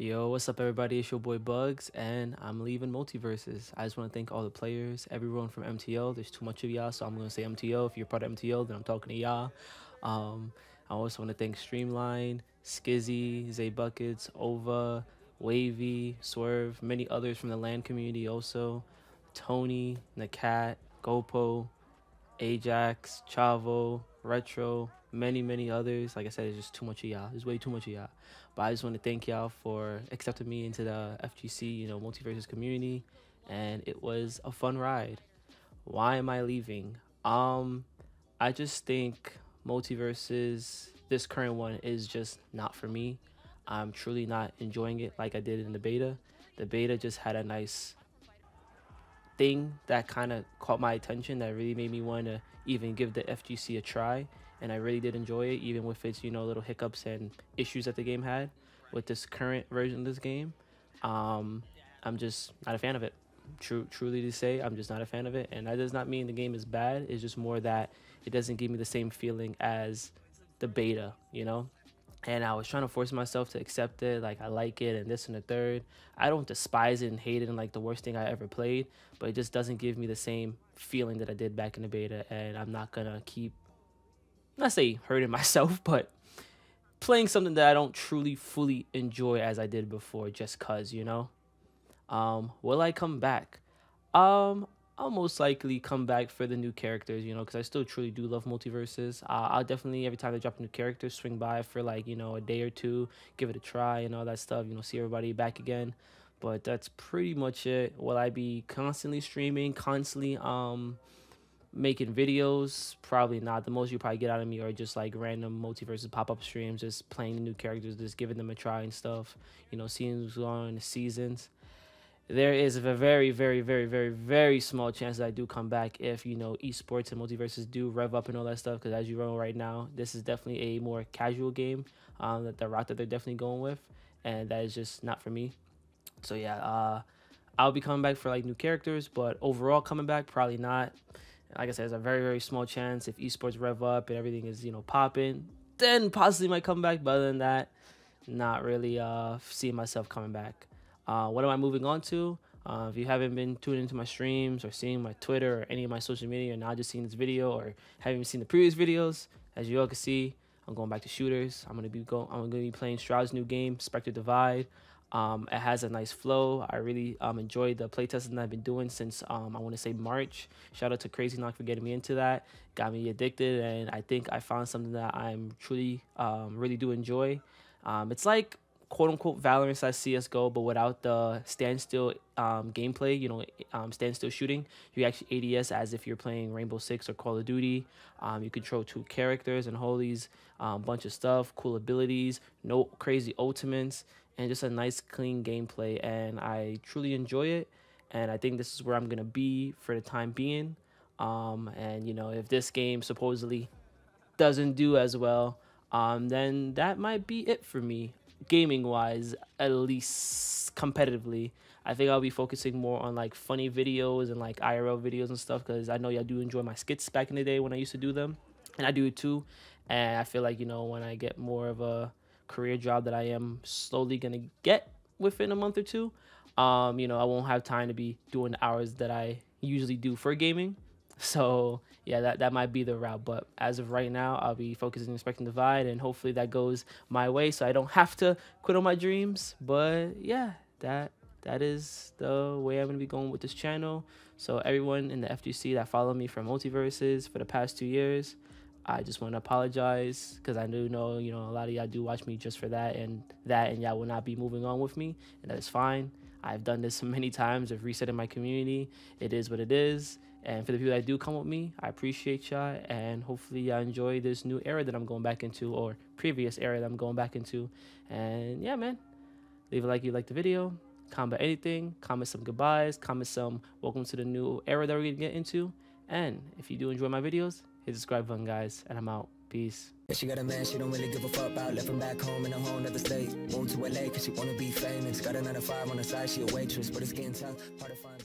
Yo, what's up, everybody? It's your boy Bugz, and I'm leaving Multiversus. I just want to thank all the players, everyone from MTL. There's too much of y'all, so I'm going to say MTL. If you're part of MTL, then I'm talking to y'all. Um, I also want to thank Streamline, Skizzy, Zay Buckets, Ova, Wavy, Swerve, many others from the LAN community also. Tony, Nakat, Gopo, Ajax, Chavo, Retro, many, many others. Like I said, it's just too much of y'all. There's way too much of y'all. But I just want to thank y'all for accepting me into the FGC, you know, Multiversus community. And it was a fun ride. Why am I leaving? Um, I just think Multiversus, this current one, is just not for me. I'm truly not enjoying it like I did in the beta. The beta just had a nice thing that kind of caught my attention that really made me want to even give the FGC a try and I really did enjoy it even with its you know little hiccups and issues that the game had with this current version of this game. Um, I'm just not a fan of it. True truly to say I'm just not a fan of it and that does not mean the game is bad. It's just more that it doesn't give me the same feeling as the beta you know and I was trying to force myself to accept it. Like I like it and this and the third. I don't despise it and hate it and like the worst thing I ever played, but it just doesn't give me the same feeling that I did back in the beta. And I'm not gonna keep, not say hurting myself, but playing something that I don't truly fully enjoy as I did before, just cause you know. Um, will I come back? Um, I'll most likely come back for the new characters, you know, because I still truly do love Multiversus. Uh, I'll definitely, every time they drop a new character, swing by for like, you know, a day or two, give it a try and all that stuff, you know, see everybody back again. But that's pretty much it. Will I be constantly streaming, constantly um making videos? Probably not. The most you probably get out of me are just like random Multiversus pop-up streams, just playing new characters, just giving them a try and stuff, you know, seeing what's going on in the seasons there is a very, very, very, very, very small chance that I do come back if you know esports and Multiversus do rev up and all that stuff. Because as you know right now, this is definitely a more casual game. Um, that the route that they're definitely going with, and that is just not for me. So yeah, uh, I'll be coming back for like new characters, but overall coming back probably not. Like I said, there's a very, very small chance if esports rev up and everything is you know popping, then possibly might come back. But other than that, not really uh seeing myself coming back. Uh, what am I moving on to? Uh, if you haven't been tuning into my streams or seeing my Twitter or any of my social media, and now just seeing this video or haven't seen the previous videos, as you all can see, I'm going back to shooters. I'm gonna be going. I'm gonna be playing Shroud's new game, Spectre Divide. Um, it has a nice flow. I really um, enjoyed the playtesting that I've been doing since um, I want to say March. Shout out to Crazy Knock for getting me into that. Got me addicted, and I think I found something that I'm truly um, really do enjoy. Um, it's like quote unquote Valorant slash CSGO, but without the standstill um, gameplay, you know, um, standstill shooting. You actually ADS as if you're playing Rainbow Six or Call of Duty. Um, you control two characters and hold these um, bunch of stuff, cool abilities, no crazy ultimates, and just a nice clean gameplay. And I truly enjoy it. And I think this is where I'm gonna be for the time being. Um, and you know, if this game supposedly doesn't do as well, um, then that might be it for me gaming wise, at least competitively. I think I'll be focusing more on like funny videos and like IRL videos and stuff because I know y'all do enjoy my skits back in the day when I used to do them, and I do it too. And I feel like you know when I get more of a career job that I am slowly gonna get within a month or two, um, you know I won't have time to be doing the hours that I usually do for gaming. So yeah, that, that might be the route. But as of right now, I'll be focusing on Spectre Divide, and hopefully that goes my way, so I don't have to quit on my dreams. But yeah, that that is the way I'm gonna be going with this channel. So everyone in the FGC that follow me from Multiversus for the past two years, I just want to apologize because I do know you know a lot of y'all do watch me just for that and that, and y'all will not be moving on with me, and that is fine. I've done this many times of resetting my community. It is what it is. And for the people that do come with me, I appreciate y'all. And hopefully y'all enjoy this new era that I'm going back into or previous era that I'm going back into. And yeah, man, leave a like if you like the video. Comment anything. Comment some goodbyes. Comment some welcome to the new era that we're going to get into. And if you do enjoy my videos, hit the subscribe button, guys. And I'm out. Peace. She got a man, she don't really give a fuck about Left him back home in a whole nother state Moved to LA cause she wanna be famous Got another five on the side, she a waitress But it's getting tough, hard to find